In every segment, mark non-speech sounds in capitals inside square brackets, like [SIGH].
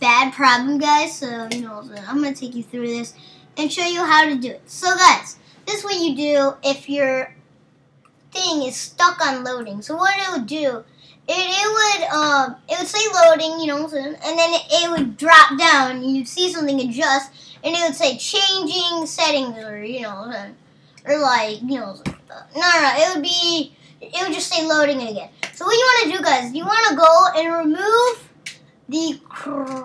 bad problem, guys. So, you know, I'm going to take you through this and show you how to do it. So, guys, this is what you do if your thing is stuck on loading. So, what it would do, it, it would um it would say loading, you know, and then it, it would drop down. You'd see something adjust, and it would say changing settings, or you know, or like you know, no, no, it would be it would just say loading again. So what you want to do, guys, you want to go and remove the Krunker.io.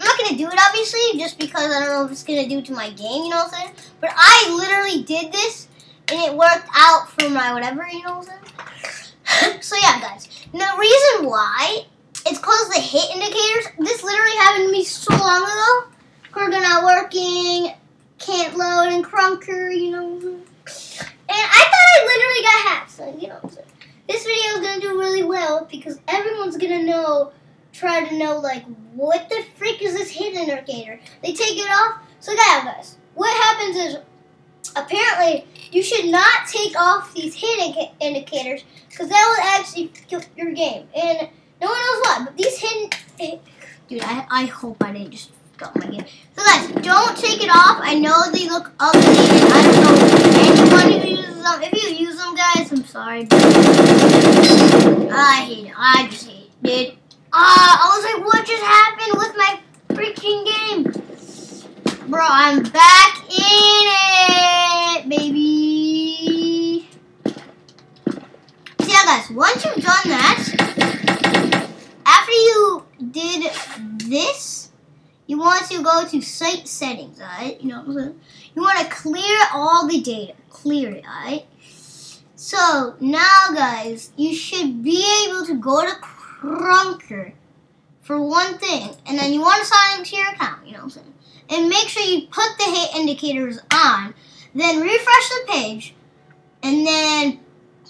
I'm not going to do it, obviously, just because I don't know if it's going to do to my game, you know what I'm saying? But I literally did this, and it worked out for my whatever, you know what I'm saying? [LAUGHS] so yeah, guys. And the reason why, it's because the hit indicators, this literally happened to me so long ago. Krunker not working, can't load, and Krunker, you know. And I thought I literally got hacked, so you know. So this video is gonna do really well because everyone's gonna know, try to know like what the frick is this hit indicator? They take it off. So yeah, guys, what happens is apparently you should not take off these hit indicators because that will actually kill your game. And no one knows why, but these hidden, eh, dude, I, I hope I didn't just got my game. So guys, don't take it off. I know they look ugly and I don't know uses them. If you use them, guys, I'm sorry. I hate it. I just hate it, dude. Uh, I was like, what just happened with my freaking game? Bro, I'm back in it, baby. So yeah, guys, once you've done that, after you did this, you want to go to site settings, alright? You know what I'm saying? You want to clear all the data. Clear alright? So, now guys, you should be able to go to Krunker for one thing. And then you want to sign into your account, you know what I'm saying? And make sure you put the hit indicators on. Then refresh the page. And then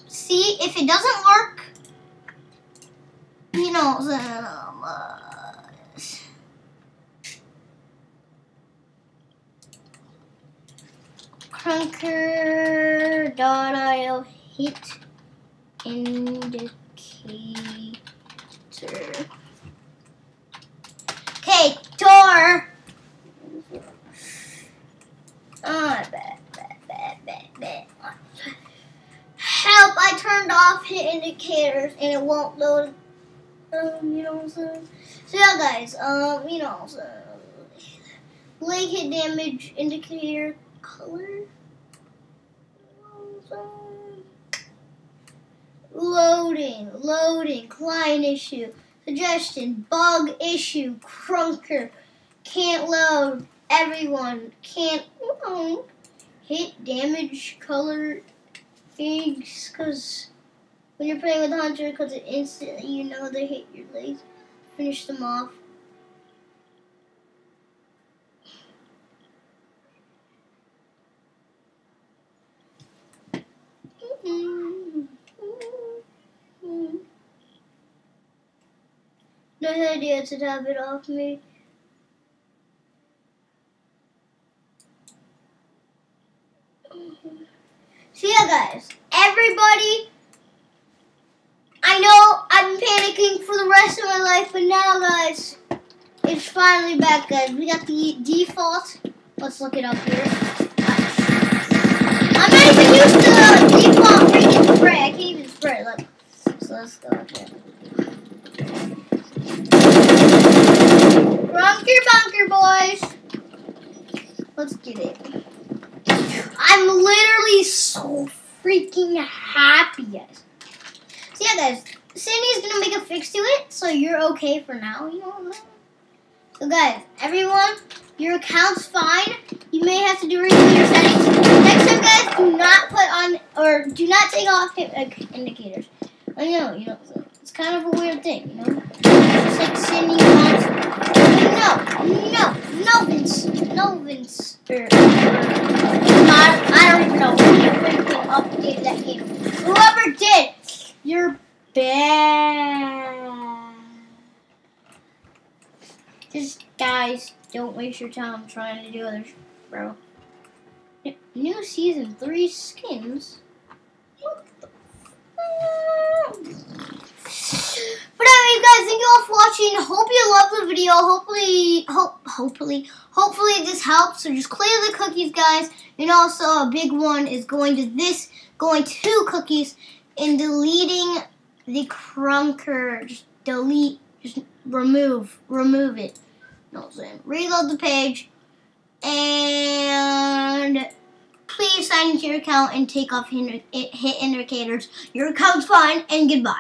see if it doesn't work. You know, uh, Krunker.io hit indicator. Okay, door. Oh, bad, bad, bad, bad, bad. Help, I turned off hit indicators and it won't load. Um, you know what I'm saying? So yeah, guys, um, you know, so, hit damage indicator color. Loading, loading, client issue, suggestion, bug issue, Krunker, can't load, everyone, can't, oh, hit damage, color, figs, because when you're playing with Hunter, because it instantly, you know they hit your legs, finish them off. No idea to tap it off me. So yeah guys, everybody, I know I've been panicking for the rest of my life, but now guys, it's finally back guys. We got the default. Let's look it up here. I'm not even used to the default freaking spray. I can't even spray. Look. So let's go here. Bunker bunker boys. Let's get it. I'm literally so freaking happy, guys. So yeah, guys, Cindy's gonna make a fix to it, so you're okay for now. You know. So guys, everyone, your account's fine. You may have to do review your settings. Next time, guys, do not put on or do not take off indicators. I know, you know, it's kind of a weird thing, you know. It's like Cindy wants. No, no, Vince, no, Vince. I, I don't even know who updated that game. Whoever did, you're bad. Just guys, don't waste your time trying to do others, bro. New season three skins. What the? But anyway, you guys. Thank you all for watching. Hope you love the video. Hopefully, hope, hopefully, hopefully this helps. So just clear the cookies, guys. And also a big one is going to this, going to cookies and deleting the Krunker. Just delete, just remove, remove it. No, saying reload the page and please sign into your account and take off hit indicators. Your account's fine, and goodbye.